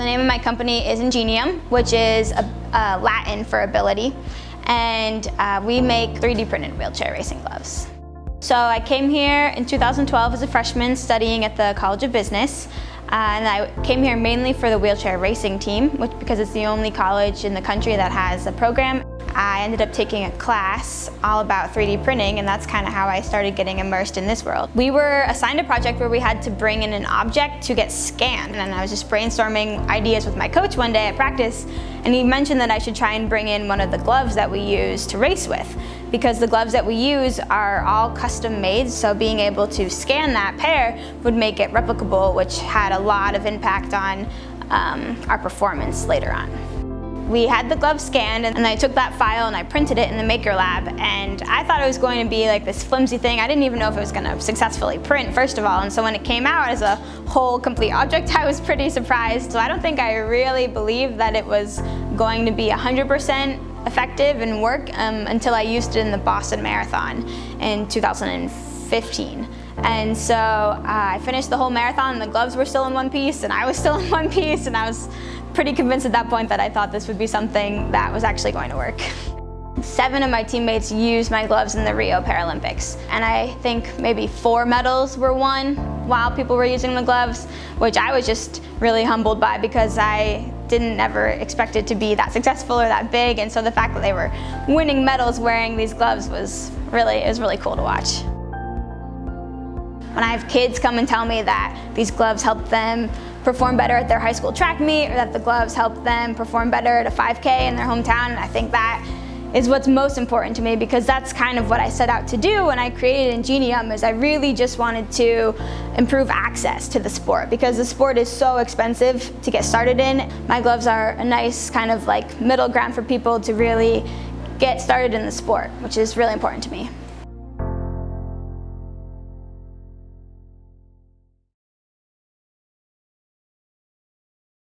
The name of my company is Ingenium, which is a, a Latin for ability, and uh, we make 3D printed wheelchair racing gloves. So I came here in 2012 as a freshman studying at the College of Business. Uh, and I came here mainly for the wheelchair racing team, which, because it's the only college in the country that has a program. I ended up taking a class all about 3D printing and that's kind of how I started getting immersed in this world. We were assigned a project where we had to bring in an object to get scanned and I was just brainstorming ideas with my coach one day at practice and he mentioned that I should try and bring in one of the gloves that we use to race with because the gloves that we use are all custom made so being able to scan that pair would make it replicable which had a lot of impact on um, our performance later on. We had the glove scanned and I took that file and I printed it in the Maker Lab and I thought it was going to be like this flimsy thing. I didn't even know if it was going to successfully print first of all and so when it came out as a whole complete object I was pretty surprised. So I don't think I really believed that it was going to be 100% effective and work um, until I used it in the Boston Marathon in 2015. And so uh, I finished the whole marathon and the gloves were still in one piece and I was still in one piece and I was pretty convinced at that point that I thought this would be something that was actually going to work. Seven of my teammates used my gloves in the Rio Paralympics, and I think maybe four medals were won while people were using the gloves, which I was just really humbled by because I didn't ever expect it to be that successful or that big, and so the fact that they were winning medals wearing these gloves was really, it was really cool to watch. When I have kids come and tell me that these gloves help them perform better at their high school track meet or that the gloves help them perform better at a 5K in their hometown. And I think that is what's most important to me because that's kind of what I set out to do when I created Ingenium is I really just wanted to improve access to the sport because the sport is so expensive to get started in. My gloves are a nice kind of like middle ground for people to really get started in the sport, which is really important to me.